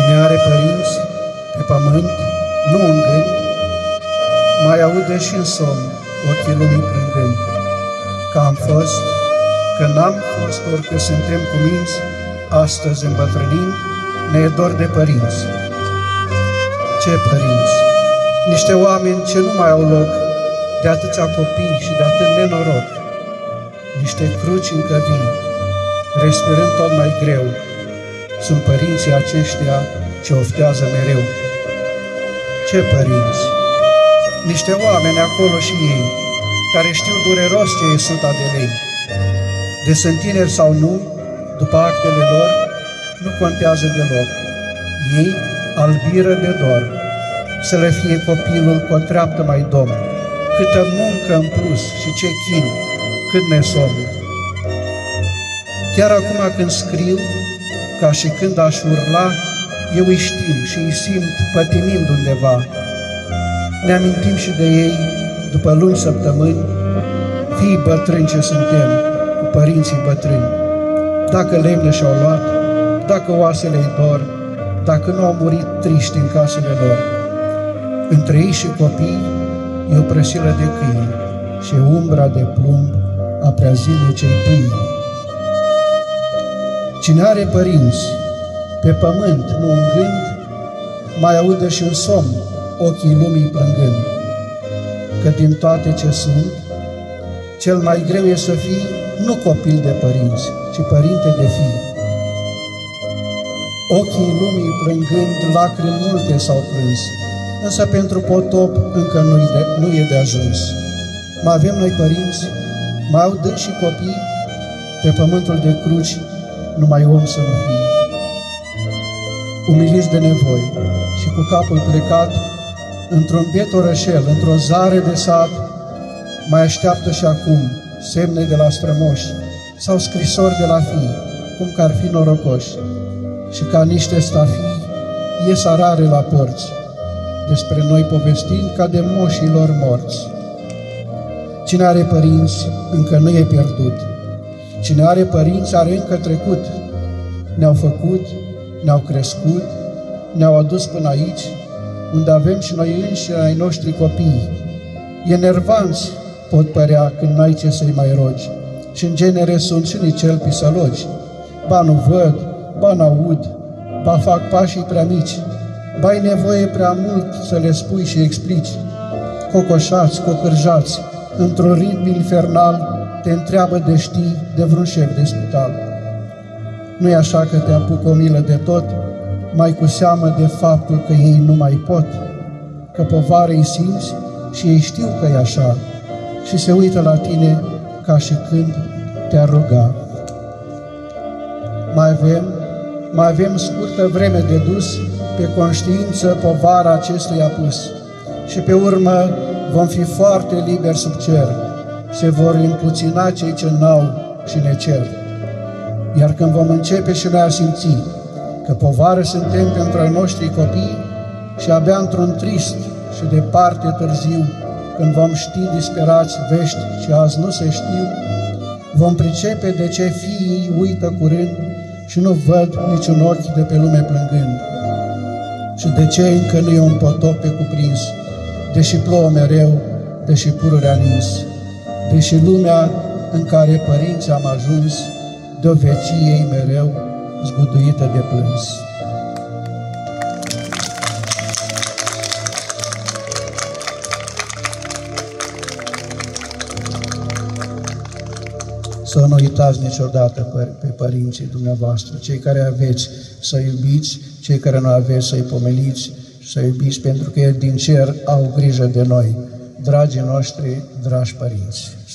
Cine are părinți pe pământ, nu în gând, mai aude și în somn ochii lumii plângând. Că am fost, că n-am fost, orică suntem cuminți, astăzi îmbătrânind, ne e dor de părinți. Ce părinți? Niște oameni ce nu mai au loc, de atâția copii și de atât nenoroc. Niște cruci încă vii, respirând tot mai greu, sunt părinții aceștia ce oftează mereu. Ce părinți? Niște oameni acolo și ei, care știu dureros ce e suta de lei. De sunt tineri sau nu, după actele lor, nu contează deloc. Ei albiră de dor, să le fie copilul cu o treaptă mai domn, câtă muncă în plus și ce chin, cât ne somn. Chiar acum când scriu, ca și când aș urla, eu îi știu și îi simt pătimind undeva. Ne amintim și de ei, după luni săptămâni, fii bătrâni ce suntem, cu părinții bătrâni. Dacă lemne și-au luat, dacă oasele îi dor, dacă nu au murit triști în casele lor. Între ei și copii e o prăsilă de câini și umbra de plumb a prea zilnicei pâini. Cine are părinți pe pământ, nu în gând, mai aude și în somn ochii lumii plângând. Că din toate ce sunt, cel mai greu e să fii nu copil de părinți, ci părinte de fii. Ochii lumii plângând, lacrimi multe s-au plâns, însă pentru potop încă nu e de, nu e de ajuns. Mai avem noi părinți, mai au și copii, pe pământul de cruci numai om să nu fie. Umiliți de nevoi și cu capul plecat, într-un biet orășel, într-o zare de sat, mai așteaptă și acum semne de la strămoși sau scrisori de la fii, cum că ar fi norocoși. Și ca niște stafii ies arare la porți, despre noi povestind ca de moșilor morți. Cine are părinți încă nu e pierdut, Cine are părinți are încă trecut. Ne-au făcut, ne-au crescut, ne-au adus până aici, unde avem și noi înși ai noștri copii. Enervanți pot părea când n-ai ce să-i mai rogi. Și în genere sunt și nicel pisălogi. Ba nu văd, ba n-aud, ba fac pașii prea mici, ba ai nevoie prea mult să le spui și explici. Cocoșați, cocârjați, într-un ritm infernal, te întreabă de știi de vreun șef de spital. Nu-i așa că te apuc o milă de tot, mai cu seamă de faptul că ei nu mai pot, că povară îi simți și ei știu că e așa și se uită la tine ca și când te-ar ruga. Mai avem, mai avem scurtă vreme de dus pe conștiință povara acestui apus și pe urmă vom fi foarte liberi sub cer se vor împuțina cei ce n-au și ne cer. Iar când vom începe și noi a simți că povară suntem pentru ai noștri copii și abia într-un trist și departe târziu, când vom ști disperați vești și azi nu se știu, vom pricepe de ce fiii uită curând și nu văd niciun ochi de pe lume plângând. Și de ce încă nu e un potop pe cuprins, deși plouă mereu, deși pururea nins deși lumea în care părinții am ajuns, de-o vecie mereu zguduită de plâns. Să nu uitați niciodată pe părinții dumneavoastră, cei care aveți să iubiți, cei care nu aveți să-i pomeniți, să iubiți, pentru că ei din cer au grijă de noi dragii noștri, dragi părinți. Să